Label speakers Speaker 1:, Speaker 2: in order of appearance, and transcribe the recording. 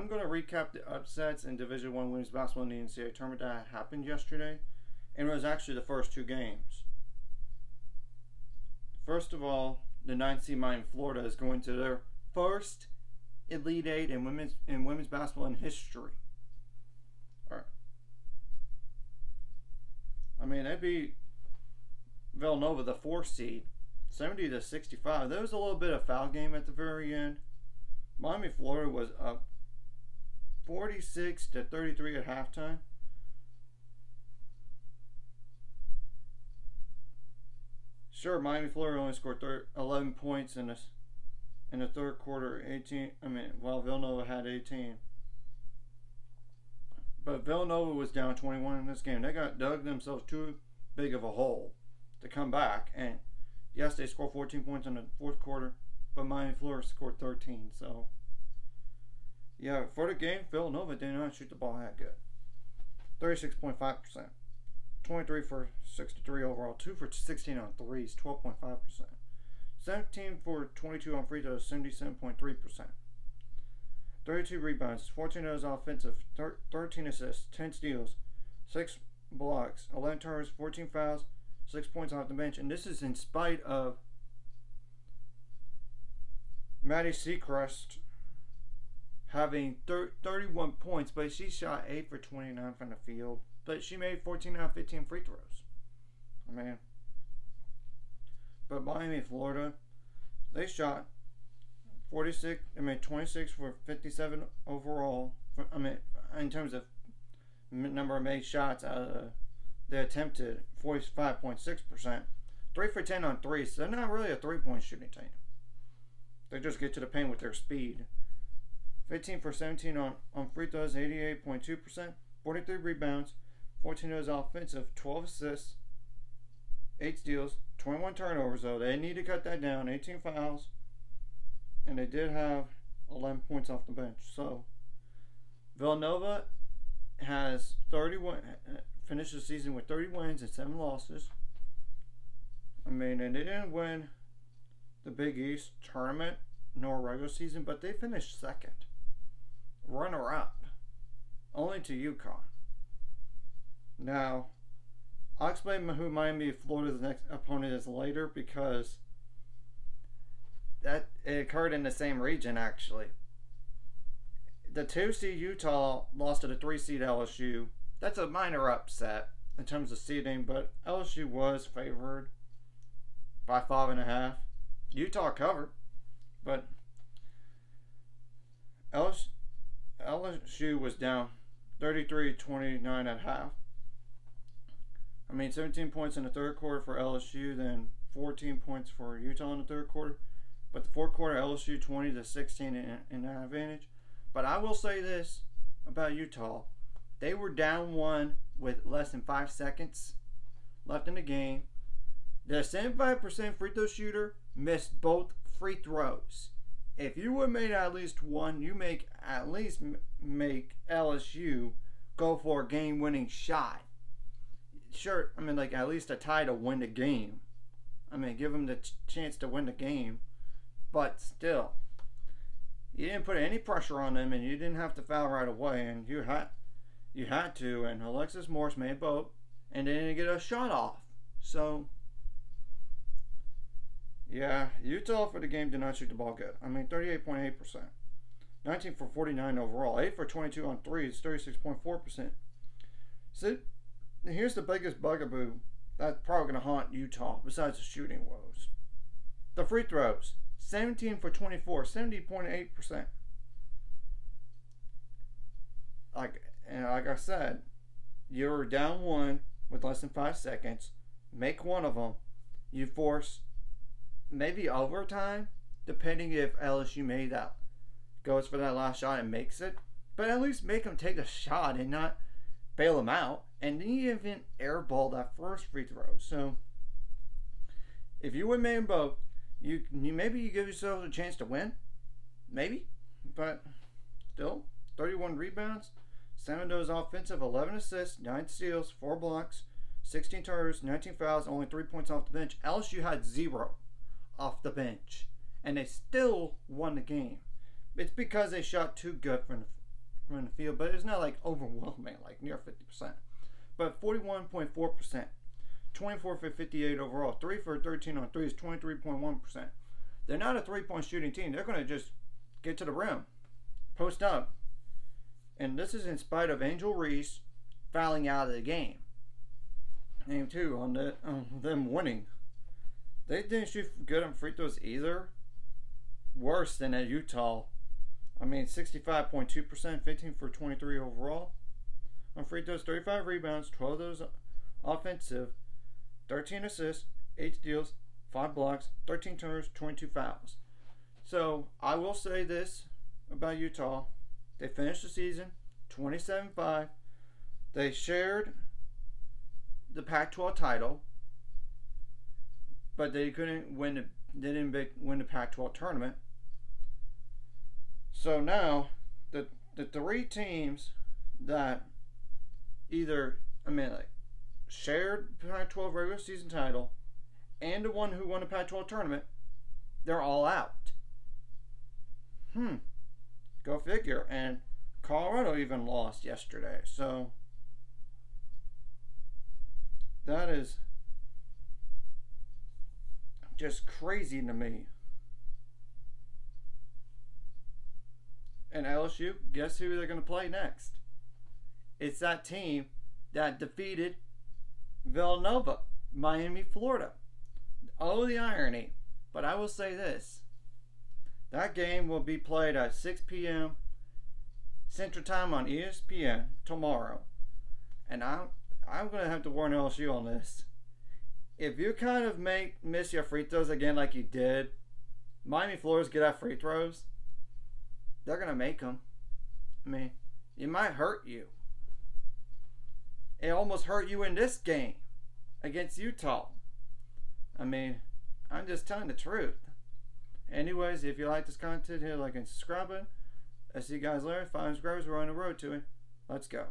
Speaker 1: I'm going to recap the upsets in Division One women's basketball in the NCAA tournament that happened yesterday, and it was actually the first two games. First of all, the 9th seed Miami, Florida is going to their first Elite Eight in women's in women's basketball in history. All right. I mean, that'd be Villanova, the fourth seed, 70 to 65. There was a little bit of foul game at the very end. Miami, Florida was up 46 to 33 at halftime. Sure, Miami, Florida only scored 11 points in this in the third quarter. 18. I mean, while Villanova had 18. But Villanova was down 21 in this game. They got dug themselves too big of a hole to come back. And yes, they scored 14 points in the fourth quarter, but Miami, Florida scored 13. So yeah, for the game, Villanova did not shoot the ball that good. 36.5%. 23 for 63 overall. 2 for 16 on threes, 12.5%. 17 for 22 on free throws, 77.3%. 32 rebounds, 14 of those offensive, 13 assists, 10 steals, 6 blocks, 11 turnovers, 14 fouls, 6 points off the bench. And this is in spite of Maddy Siegrist having thir- 31 points, but she shot 8 for 29 from the field. But she made 14 out of 15 free throws. I mean, but Miami, Florida, they shot 46, I mean, 26 for 57 overall. For, I mean, in terms of number of made shots out of they attempted 45.6%. 3 for 10 on threes. So they're not really a three point shooting team. They just get to the paint with their speed. 15 for 17 on, on free throws, 88.2%, 43 rebounds, 14 of those offensive, 12 assists, 8 steals, 21 turnovers, though. They need to cut that down, 18 fouls, and they did have 11 points off the bench. So, Villanova has 31, finished the season with 30 wins and 7 losses. I mean, and they didn't win the Big East tournament nor regular season, but they finished second runner up, only to UConn. Now, I'll explain who Miami Florida's next opponent is later because that it occurred in the same region actually. The two seed Utah lost to the three seed LSU. That's a minor upset in terms of seeding, but LSU was favored by five and a half. Utah covered, but LSU LSU was down 33 29 at half. I mean, 17 points in the third quarter for LSU, then 14 points for Utah in the third quarter. But the fourth quarter, LSU 20 to 16 in, in that advantage. But I will say this about Utah they were down one with less than five seconds left in the game. The 75% free throw shooter missed both free throws if you would made at least one, you make at least make LSU go for a game-winning shot. Sure, I mean like at least a tie to win the game. I mean, give them the ch- chance to win the game, but still, you didn't put any pressure on them, and you didn't have to foul right away, and you had you had to, and Alexis Morris made both, and they didn't get a shot off. So yeah, Utah for the game did not shoot the ball good. I mean, 38.8%. 19 for 49 overall. 8 for 22 on threes, 36.4%. So here's the biggest bugaboo that's probably going to haunt Utah besides the shooting woes. The free throws. 17 for 24, 70.8%. Like, and like I said, you're down one with less than five seconds. Make one of them. You force maybe overtime, depending if LSU made that goes for that last shot and makes it. But at least make them take a shot and not bail them out. And then you even airball that first free throw. So if you win both, you, you maybe you give yourself a chance to win, maybe, but still 31 rebounds, those offensive, 11 assists, nine steals, four blocks, 16 turnovers, 19 fouls, only three points off the bench. LSU had zero off the bench, and they still won the game. It's because they shot too good from from the field, but it's not like overwhelming, like near 50%. But 41.4%, 24 for 58 overall, 3 for 13 on 3 is 23.1%. They're not a three point shooting team. They're going to just get to the rim, post up. And this is in spite of Angel Reese fouling out of the game. Game two on the, on them winning. They didn't shoot good on free throws either. Worse than at Utah. I mean, 65.2%, 15 for 23 overall. On free throws, 35 rebounds, 12 of those offensive, 13 assists, 8 steals, 5 blocks, 13 turnovers, 22 fouls. So I will say this about Utah. They finished the season 27 5. They shared the Pac 12 title, but they couldn't win the, they didn't win the Pac 12 tournament. So now, the, the three teams that either, I mean, like, shared Pac 12 regular season title and the one who won the Pac 12 tournament, they're all out. Hmm. Go figure. And Colorado even lost yesterday. So that is just crazy to me. And LSU, guess who they're going to play next? It's that team that defeated Villanova, Miami, Florida. Oh, the irony. But I will say this that game will be played at 6 p.m. Central Time on ESPN tomorrow. And I'm, I'm going to have to warn LSU on this. If you kind of make miss your free throws again like you did, Miami Florida's get out free throws, they're to make them. I mean, it might hurt you. It almost hurt you in this game against Utah. I mean, I'm just telling the truth. Anyways, if you like this content, hit like and subscribe. I'll see you guys later. Five subscribers, we're on the road to it. Let's go.